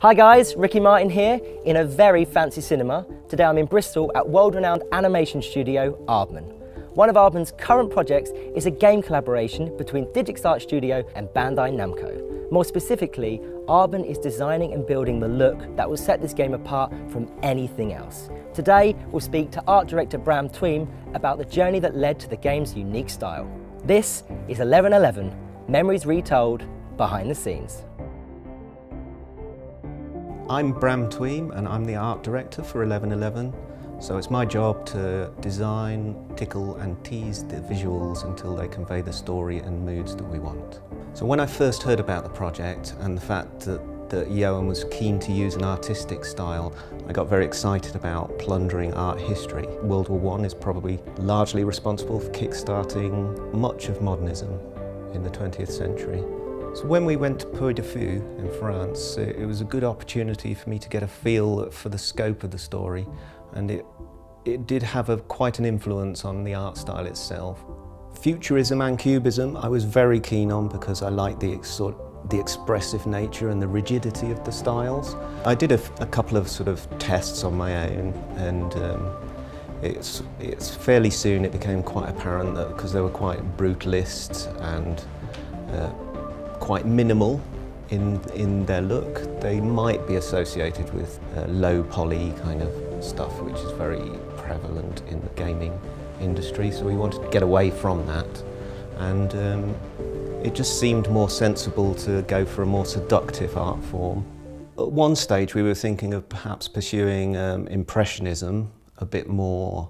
Hi guys, Ricky Martin here in a very fancy cinema. Today I'm in Bristol at world-renowned animation studio Aardman. One of Aardman's current projects is a game collaboration between DigixArt Studio and Bandai Namco. More specifically, Aardman is designing and building the look that will set this game apart from anything else. Today, we'll speak to art director Bram Ttwheam about the journey that led to the game's unique style. This is 1111, Memories Retold, Behind the Scenes. I'm Bram Ttwheam and I'm the art director for 1111. So it's my job to design, tickle and tease the visuals until they convey the story and moods that we want. So when I first heard about the project and the fact that, that Yoan was keen to use an artistic style, I got very excited about plundering art history. World War I is probably largely responsible for kickstarting much of modernism in the 20th century. So when we went to Puy du Fou in France, it was a good opportunity for me to get a feel for the scope of the story and it, it did have a, quite an influence on the art style itself. Futurism and cubism I was very keen on because I liked the sort the expressive nature and the rigidity of the styles. I did a, a couple of sort of tests on my own and um, it's, it's fairly soon it became quite apparent that because they were quite brutalist and uh, quite minimal in, in their look, they might be associated with uh, low poly kind of stuff, which is very prevalent in the gaming industry. So we wanted to get away from that. And um, it just seemed more sensible to go for a more seductive art form. At one stage, we were thinking of perhaps pursuing um, Impressionism a bit more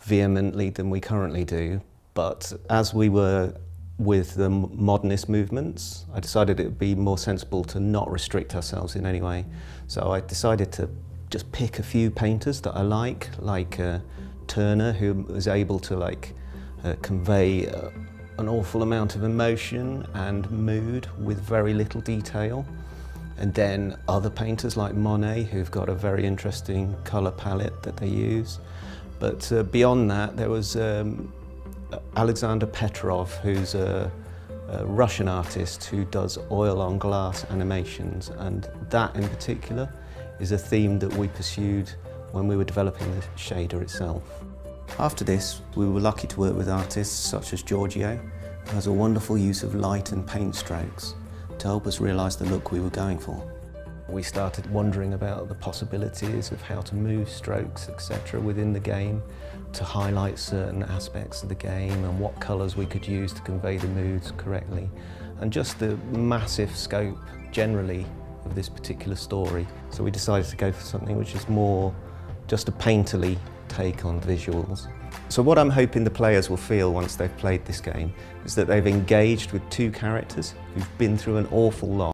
vehemently than we currently do. But as we were with the modernist movements, I decided it would be more sensible to not restrict ourselves in any way. So I decided to just pick a few painters that I like, like uh, Turner, who was able to like uh, convey uh, an awful amount of emotion and mood with very little detail. And then other painters like Monet, who've got a very interesting colour palette that they use. But uh, beyond that, there was um, Alexander Petrov, who's a, a, Russian artist who does oil on glass animations, and that in particular is a theme that we pursued when we were developing the shader itself. After this, we were lucky to work with artists such as Giorgio, who has a wonderful use of light and paint strokes to help us realise the look we were going for. We started wondering about the possibilities of how to move strokes, etc. within the game to highlight certain aspects of the game and what colours we could use to convey the moods correctly. And just the massive scope generally of this particular story. So we decided to go for something which is more just a painterly take on visuals. So what I'm hoping the players will feel once they've played this game is that they've engaged with two characters who've been through an awful lot